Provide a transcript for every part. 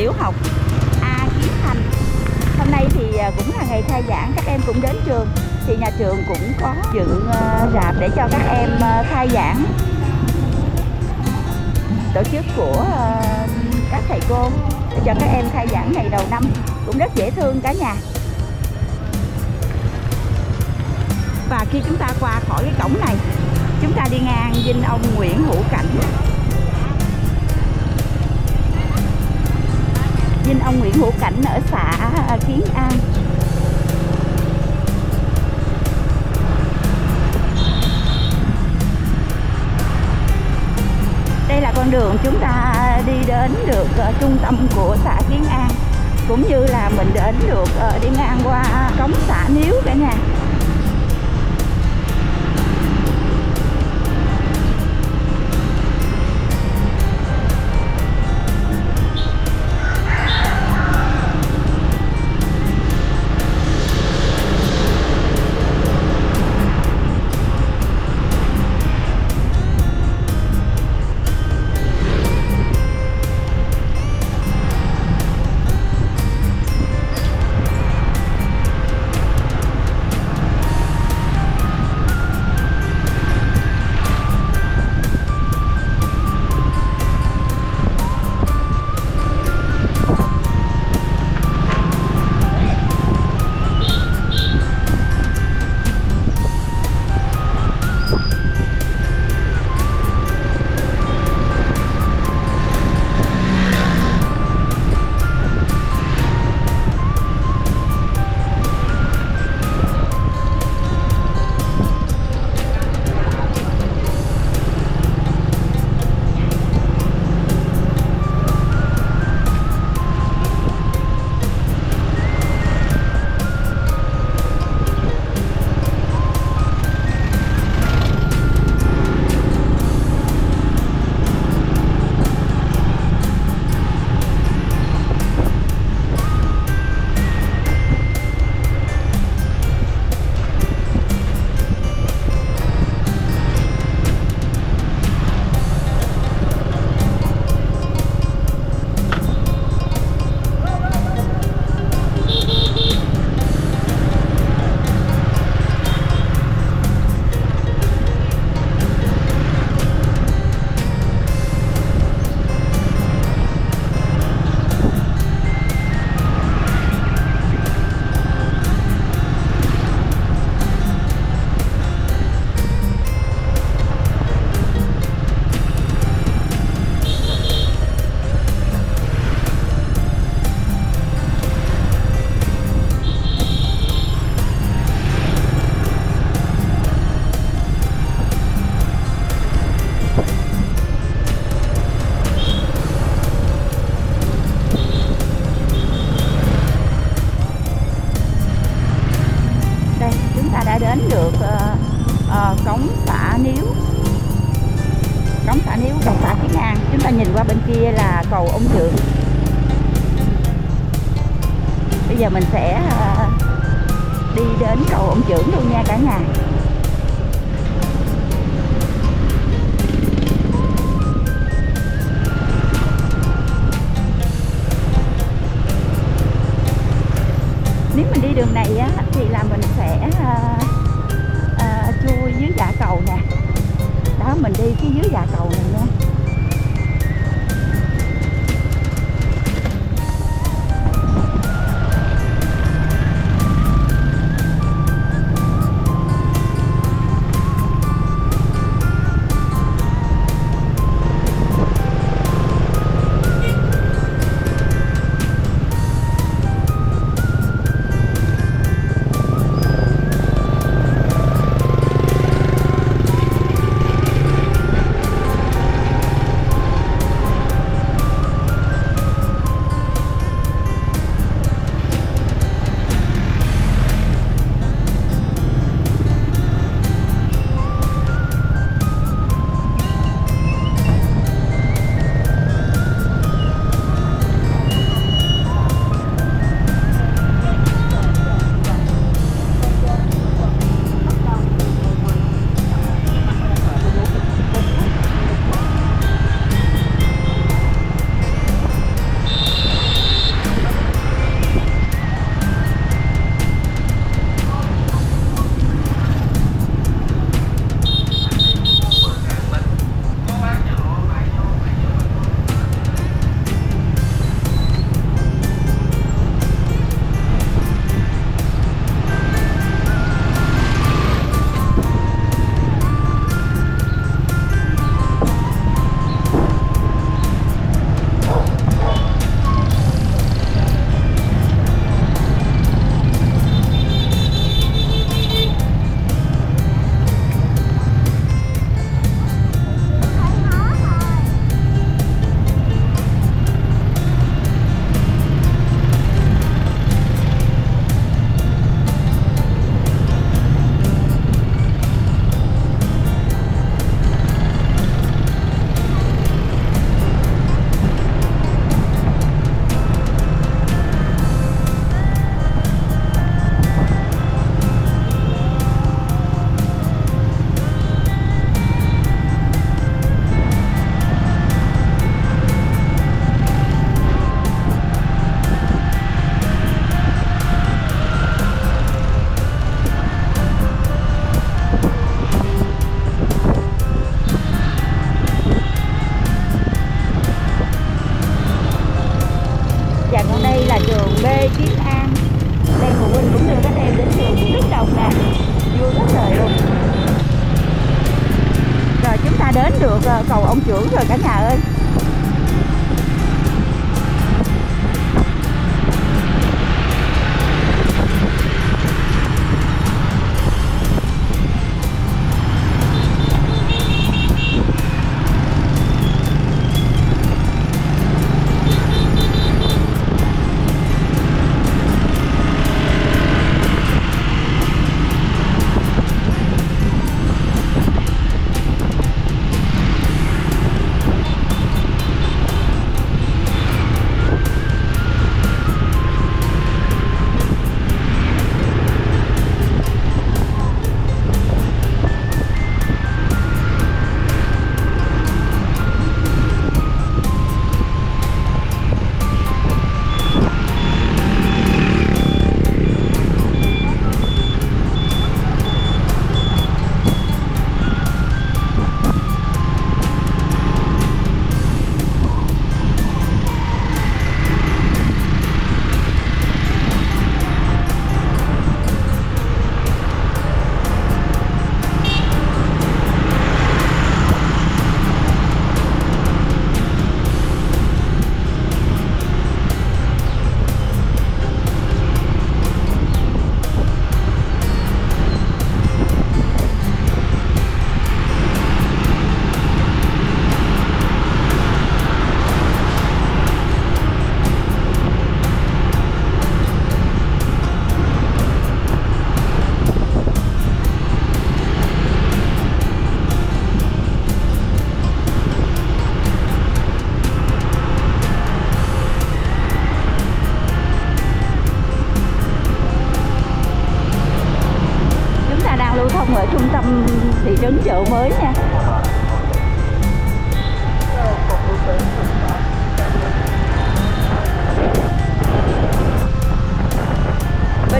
tiểu học A Kiến Thành. Hôm nay thì à, cũng là ngày khai giảng, các em cũng đến trường. Thì nhà trường cũng có dựng ờ, rạp để cho các em ờ, khai giảng. Tổ chức của ờ, các thầy cô để cho các em khai giảng ngày đầu năm cũng rất dễ thương cả nhà. Và khi chúng ta qua khỏi cái cổng này, chúng ta đi ngang dinh ông Nguyễn Hữu Cảnh. Dinh ông Nguyễn Hữu Cảnh ở xã Kiến An. Đây là con đường chúng ta đi đến được ờ, trung tâm của xã Kiến An, cũng như là mình đến được ờ, đi ngang qua cống xã Níu cả nhà. Được uh, uh, cống xã Níu. Cống xã Níu cống xã Kiến An chúng ta nhìn qua bên kia là cầu ông Trượng bây giờ mình sẽ uh, đi đến cầu ông Trượng luôn nha cả nhà. Nếu mình đi đường này á thì là mình sẽ uh, chui dưới dạ cầu nè. Đó mình đi cái dưới dạ cầu này nha.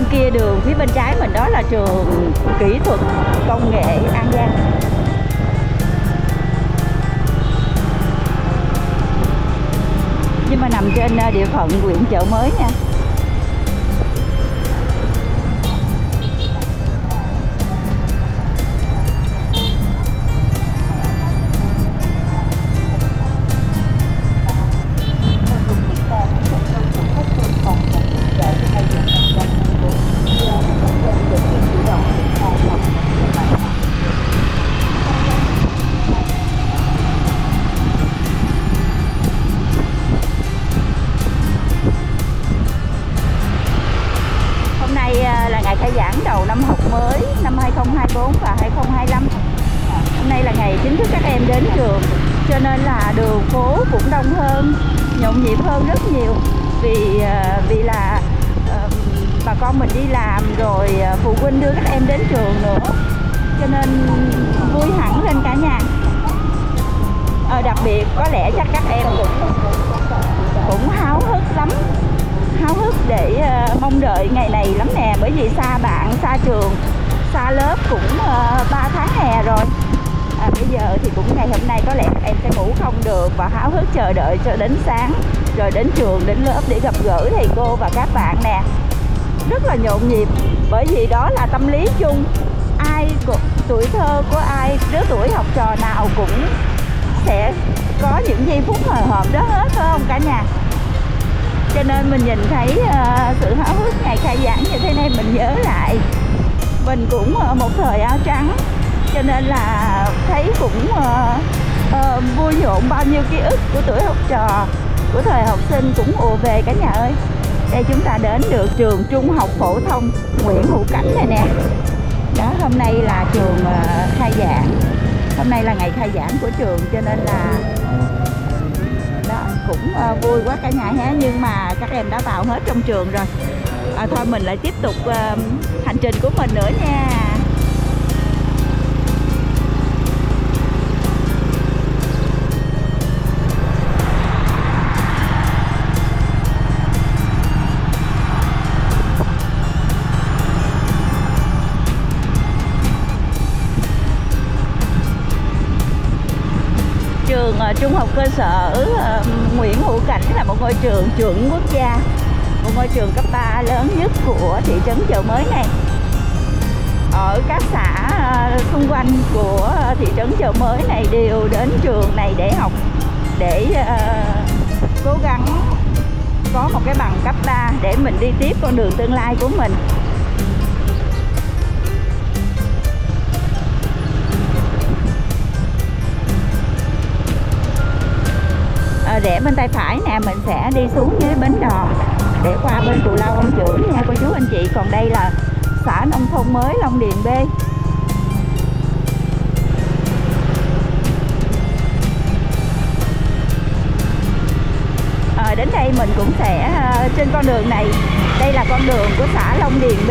Bên kia đường, phía bên trái mình đó là trường kỹ thuật công nghệ An Giang. Nhưng mà nằm trên ờ, địa phận huyện chợ mới nha. Đợi ngày này lắm nè bởi vì xa bạn xa trường xa lớp cũng ờ, uh, 3 tháng hè rồi. À, bây giờ thì cũng ngày hôm nay có lẽ em sẽ ngủ không được và háo hức chờ đợi cho đến sáng rồi đến trường đến lớp để gặp gỡ thầy cô và các bạn nè. Rất là nhộn nhịp bởi vì đó là tâm lý chung. Ai cũng tuổi thơ của ai đứa tuổi học trò nào cũng sẽ có những giây phút hồi hộp đó hết phải không cả nhà? Cho nên mình nhìn thấy uh, sự háo hức ngày khai giảng như thế này mình nhớ lại. Mình cũng uh, một thời áo trắng cho nên là thấy cũng uh, uh, vui nhộn bao nhiêu ký ức của tuổi học trò của thời học sinh cũng ùa về cả nhà ơi. Đây chúng ta đến được trường trung học phổ thông Nguyễn Hữu Cảnh này nè. Đó hôm nay là trường uh, khai giảng. Hôm nay là ngày khai giảng của trường cho nên là cũng uh, vui quá cả nhà nhé. Nhưng mà các em đã vào hết trong trường rồi. À, thôi mình lại tiếp tục uh, hành trình của mình nữa nha. Trung học cơ sở uh, Nguyễn Hữu Cảnh là một ngôi trường chuẩn quốc gia một ngôi trường cấp 3 lớn nhất của thị trấn chợ mới này. Ở các xã uh, xung quanh của thị trấn chợ mới này đều đến trường này để học để uh, cố gắng có một cái bằng cấp 3 để mình đi tiếp con đường tương lai của mình. Rẽ bên tay phải nè mình sẽ đi xuống dưới bến đò để qua bên cù lao ông trưởng nha cô chú anh chị. Còn đây là xã nông thôn mới Long Điền B. À, đến đây mình cũng sẽ uh, trên con đường này. Đây là con đường của xã Long Điền B.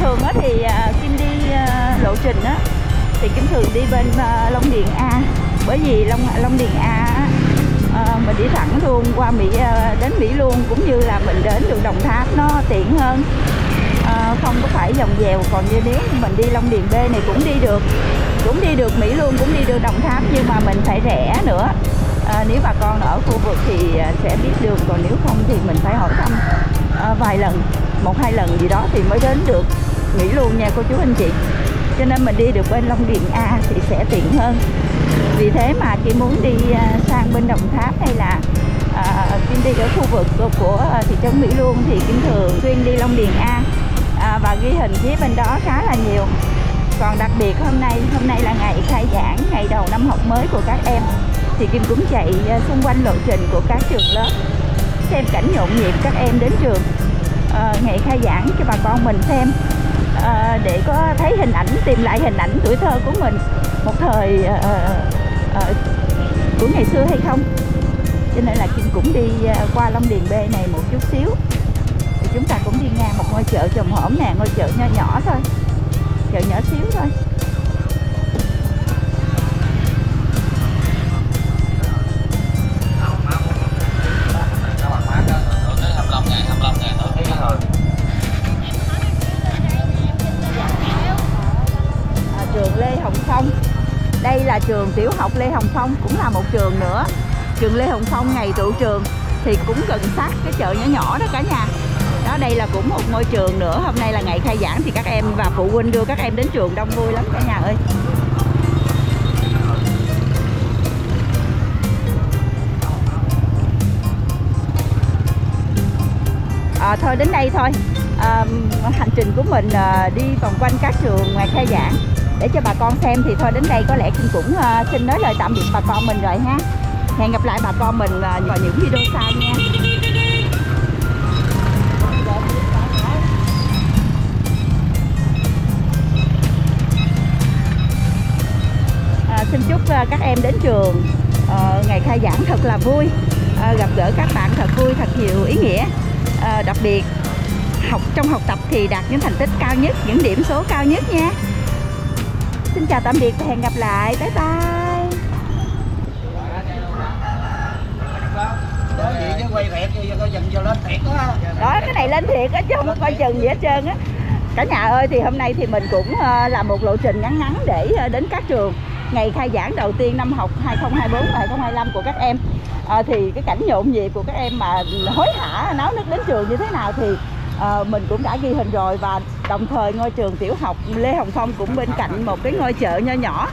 Thường thì uh, Kim đi uh, lộ trình á thì Kim thường đi bên uh, Long Điền A bởi vì Long Long Điền A à, mình đi thẳng luôn qua Mỹ à, đến Mỹ luôn cũng như là mình đến được Đồng Tháp nó tiện hơn. À, không có phải vòng dèo còn như nếu mình đi Long Điền B này cũng đi được cũng đi được Mỹ luôn cũng đi được Đồng Tháp nhưng mà mình phải rẻ nữa. À, nếu bà con ở khu vực thì sẽ biết đường còn nếu không thì mình phải hỏi thăm à, vài lần một hai lần gì đó thì mới đến được Mỹ luôn nha cô chú anh chị cho nên mình đi được bên Long Điền A thì sẽ tiện hơn. Vì thế mà chị muốn đi à, sang bên Đồng Tháp hay là à, Kim đi ở khu vực của, của à, thị trấn Mỹ Luông thì Kim thường xuyên đi Long Điền A. À, và ghi hình phía bên đó khá là nhiều. Còn đặc biệt hôm nay hôm nay là ngày khai giảng ngày đầu năm học mới của các em thì Kim cũng chạy à, xung quanh lộ trình của các trường lớp xem cảnh nhộn nhịp các em đến trường. À, ngày khai giảng cho bà con mình xem à, để có thấy hình ảnh tìm lại hình ảnh tuổi thơ của mình một thời uh, uh, của ngày xưa hay không. Cho nên là Kim cũng đi qua Long Điền B này một chút xíu. Thì chúng ta cũng đi ngang một ngôi chợ trồng hổm nè ngôi chợ nho nhỏ thôi chợ nhỏ xíu thôi. Tiểu học Lê Hồng Phong cũng là một trường nữa. Trường Lê Hồng Phong ngày tụ trường thì cũng gần sát cái chợ nhỏ nhỏ đó cả nhà. Đó đây là cũng một ngôi trường nữa. Hôm nay là ngày khai giảng thì các em và phụ huynh đưa các em đến trường đông vui lắm cả nhà ơi. À, thôi đến đây thôi. À, hành trình của mình à, đi vòng quanh các trường ngoài khai giảng để cho bà con xem thì thôi đến đây có lẽ Kim cũng ờ, xin nói lời tạm biệt bà con mình rồi ha. Hẹn gặp lại bà con mình ờ, vào những video sau nha. À, xin chúc các em đến trường à, ngày khai giảng thật là vui à, gặp gỡ các bạn thật vui thật nhiều ý nghĩa. À, đặc biệt học trong học tập thì đạt những thành tích cao nhất những điểm số cao nhất nha. Xin chào tạm biệt và hẹn gặp lại. Bye bye. Đó, cái này lên thiệt á chứ không có coi chừng gì hết trơn á. Cả nhà ơi thì hôm nay thì mình cũng ờ, làm một lộ trình ngắn ngắn để ờ, đến các trường ngày khai giảng đầu tiên năm học 2024 và 2025 của các em. À, thì cái cảnh nhộn nhịp của các em mà hối hả náo nức đến trường như thế nào thì Ờ, mình cũng đã ghi hình rồi và đồng thời ngôi trường tiểu học Lê Hồng Phong cũng bên cạnh một cái ngôi chợ nho nhỏ.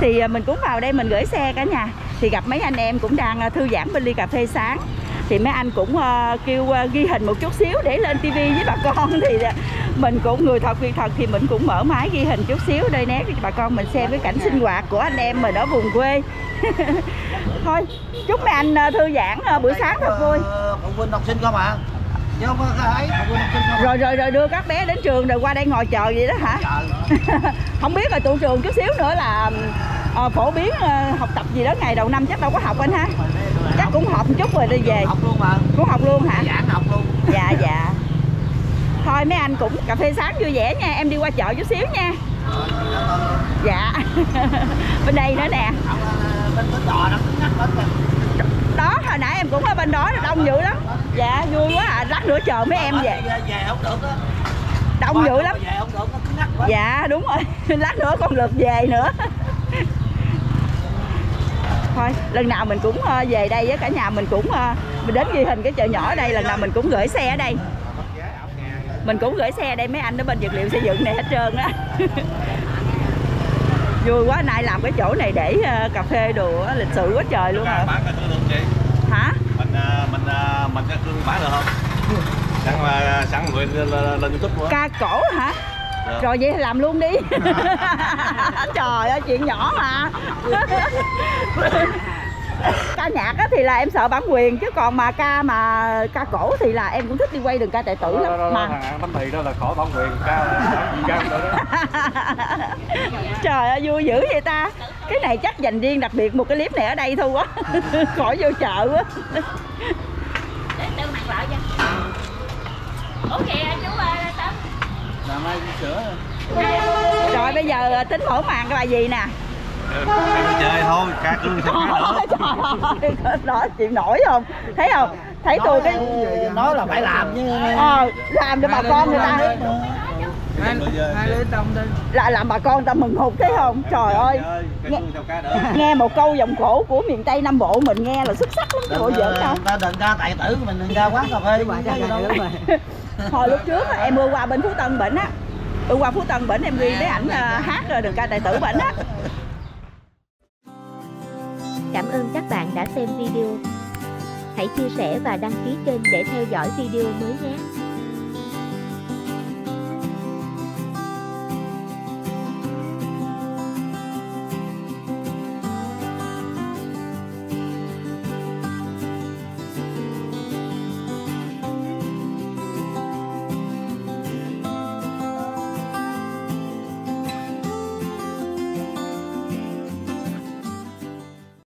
Thì ờ, mình cũng vào đây mình gửi xe cả nhà. Thì gặp mấy anh em cũng đang ờ, thư giãn bên ly cà phê sáng. Thì mấy anh cũng uh, kêu uh, ghi hình một chút xíu để lên tivi với bà con. Thì mình cũng người thật việc thật thì mình cũng mở máy ghi hình chút xíu đây nét cho bà con mình xem cái cảnh sinh hoạt của anh em mình ở vùng quê. Thôi chúc mấy anh thư giãn buổi sáng thật vui. Phụ huynh học sinh không ạ? Rồi rồi rồi đưa các bé đến trường rồi qua đây ngồi chờ vậy đó hả? Không biết là tụ trường chút xíu nữa là uh, phổ biến uh, học tập gì đó ngày đầu năm chắc đâu có học anh ha. Chắc cũng học một chút rồi đi về. Học luôn mà. Cũng học luôn hả? Giảng học luôn. Dạ dạ. Thôi mấy anh cũng cà phê sáng vui vẻ nha. Em đi qua chợ chút xíu nha. Dạ. Bên đây nữa nè đó hồi nãy em cũng ở bên đó đông dữ lắm. Dạ vui quá à lát nữa chờ mấy em về. Về không được á. Đông dữ lắm. về không được nó cứng ngắc quá. Dạ đúng rồi. Lát nữa con lượt về nữa. Thôi lần nào mình cũng ờ, về đây với cả nhà mình cũng ờ, mình đến ghi hình cái chợ nhỏ ở đây lần nào mình cũng gửi xe ở đây. Mình cũng gửi xe đây mấy anh ở bên vật liệu xây dựng này hết trơn á vui quá nay làm cái chỗ này để ờ, cà phê đồ á, lịch sử quá trời luôn à bán cái cương được chị. Hả? Mình à, mình à, mình cái cương bán được không? Sẵn là sẵn người lên, lên, youtube nữa. Ca cổ hả? Dạ. rồi vậy làm luôn đi. Trời ơi chuyện nhỏ mà ca nhạc á thì là em sợ bản quyền chứ còn mà ca mà ca cổ thì là em cũng thích đi quay đường ca tài tử đó, lắm. đó, đó, mà thằng bánh mì đó là khỏi bản quyền cao gì cao nữa đó trời ơi vui dữ vậy ta. Cái này chắc dành riêng đặc biệt một cái clip này ở đây thôi quá. Khỏi vô chợ quá. Mặc lại cho ủa kìa chú ơi tấm làm ai sửa. Rồi bây giờ tính mở màn cái bài gì nè đi chơi thôi ca cương sao trời ơi đó chịu nổi không? Thấy không? Thấy tôi cái nói là phải làm chứ. Ờ làm cho bà con người ta là làm bà con người ta mừng hụt thấy không? Trời ơi. nữa nghe một câu giọng cổ của miền tây nam bộ mình nghe là xuất sắc lắm chứ bộ giỡn đâu ta đừng ca tài tử mình đừng ca quán cà phê mà chứ đâu. hồi lúc trước em ưa qua bên phú tân bệnh á. Ưa qua phú tân bệnh em ghi mấy ảnh ờ, hát rồi đường ca tài tử bệnh á cảm ơn các bạn đã xem video. Hãy chia sẻ và đăng ký kênh để theo dõi video mới nhé.